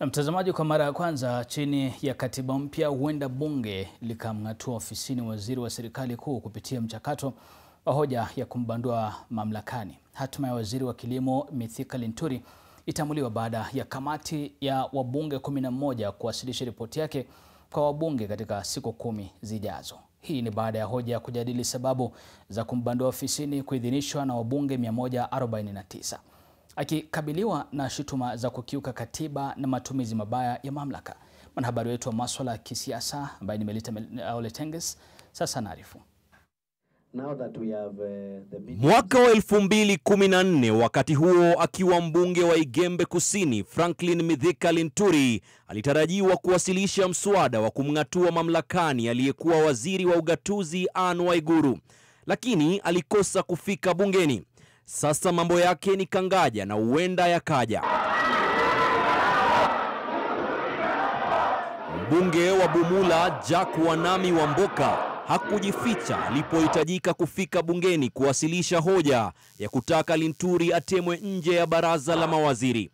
Na mtazamaji, kwa mara ya kwanza chini ya katiba mpya, huenda bunge likamng'atua ofisini waziri wa serikali kuu kupitia mchakato wa hoja ya kumbandua mamlakani. Hatima ya waziri wa kilimo Mithika Linturi itamuliwa baada ya kamati ya wabunge 11 kuwasilisha ripoti yake kwa wabunge katika siku kumi zijazo. Hii ni baada ya hoja ya kujadili sababu za kumbandua ofisini kuidhinishwa na wabunge 149 akikabiliwa na shutuma za kukiuka katiba na matumizi mabaya ya mamlaka. Mwanahabari wetu wa maswala ya kisiasa ambaye ni Melita Ole Tenges sasa anaarifu. Mwaka wa 2014 wakati huo akiwa mbunge wa Igembe Kusini, Franklin Mithika Linturi alitarajiwa kuwasilisha mswada wa kumng'atua mamlakani aliyekuwa waziri wa ugatuzi Anne Waiguru, lakini alikosa kufika bungeni. Sasa mambo yake ni kangaja na huenda yakaja. Mbunge wa Bumula Jack Wanami Wamboka hakujificha alipohitajika kufika bungeni kuwasilisha hoja ya kutaka Linturi atemwe nje ya baraza la mawaziri.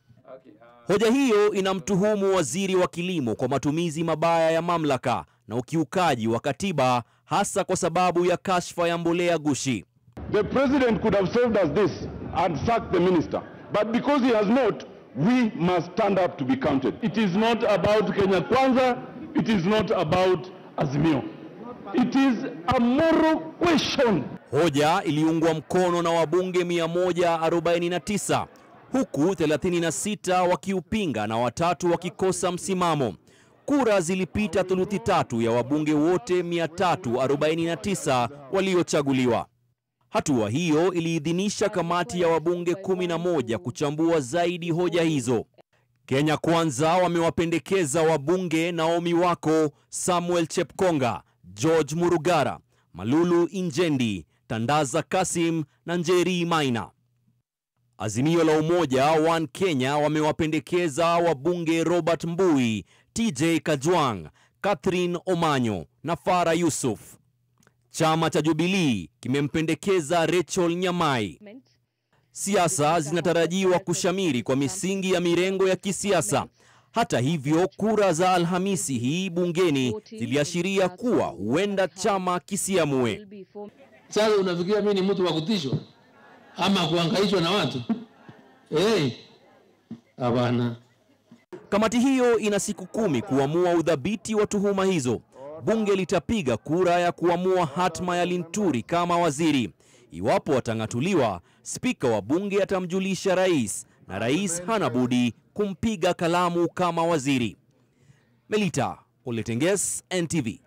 Hoja hiyo inamtuhumu waziri wa kilimo kwa matumizi mabaya ya mamlaka na ukiukaji wa katiba, hasa kwa sababu ya kashfa ya mbolea gushi. The president could have served us this and sacked the minister. But because he has not, we must stand up to be counted. It is not about Kenya Kwanza. It is not about Azimio. It is a moral question. Hoja iliungwa mkono na wabunge 149 huku 36 wakiupinga na watatu wakikosa msimamo. Kura zilipita thuluthi tatu ya wabunge wote 349 waliochaguliwa. Hatua hiyo iliidhinisha kamati ya wabunge 11 kuchambua zaidi hoja hizo. Kenya Kwanza wamewapendekeza wabunge Naomi Wako, Samuel Chepkonga, George Murugara, Malulu Injendi, Tandaza Kasim na Njeri Maina. Azimio la Umoja One Kenya wamewapendekeza wabunge Robert Mbui, TJ Kajwang, Catherine Omanyo na Farah Yusuf. Chama cha Jubilii kimempendekeza Rachel Nyamai. Siasa zinatarajiwa kushamiri kwa misingi ya mirengo ya kisiasa. Hata hivyo, kura za Alhamisi hii bungeni ziliashiria kuwa huenda chama kisiamue. Sasa unafikiria mimi ni mtu wa kutishwa ama kuangaishwa na watu? Hey, hapana. Kamati hiyo ina siku kumi kuamua udhabiti wa tuhuma hizo. Bunge litapiga kura ya kuamua hatma ya Linturi kama waziri. Iwapo watang'atuliwa, spika wa bunge atamjulisha rais na rais hana budi kumpiga kalamu kama waziri. Melita Oletenges, NTV.